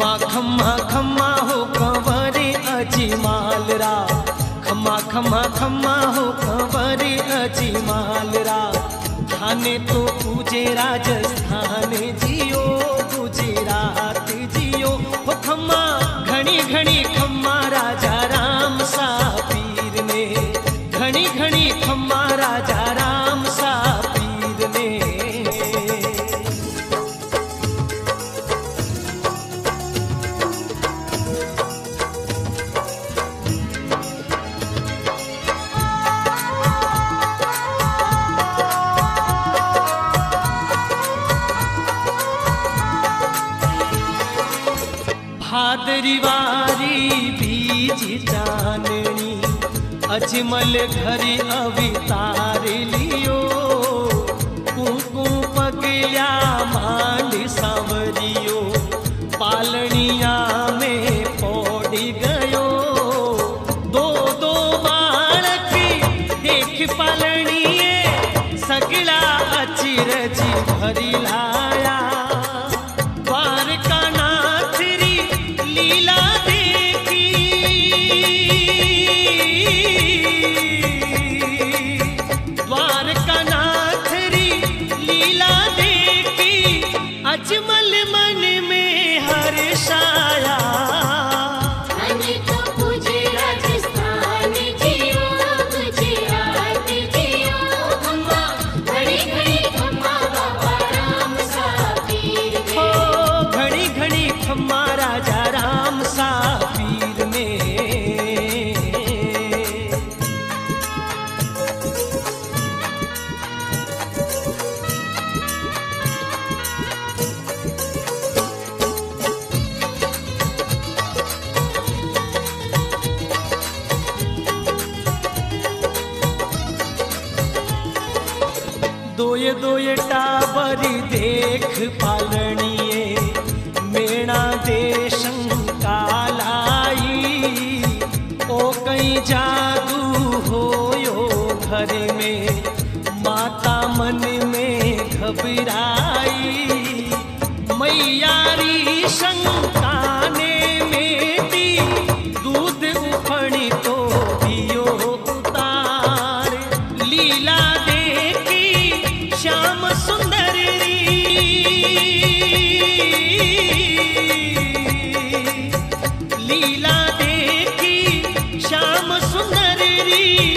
खम्मा खम्मा खम्मा हो कंवरे अजी मालरा। खम्मा खम्मा खम्मा हो कंवरे अजमाल मालरा। धाने तो पूजे राजस्थान जियो गुजरात जियो। हो खम्मा घनी घनी खम्मा राजा राम सा पीर ने। घनी घनी खम्मा राजा राम भादरी बीज जाननी अजमल घरी अवितार लियो। कुकू पगया मांड सांवरियो, पालनिया में पौड़ी गयो। दो दो बालक देख पालनिए सगला अचिरजी भरी दोये दोये टाबरी देख पालनिए। मेणा दे शंका लाई ओ कहीं जादू होयो घर में, माता मन में घबराई। मैयारी शंका हरी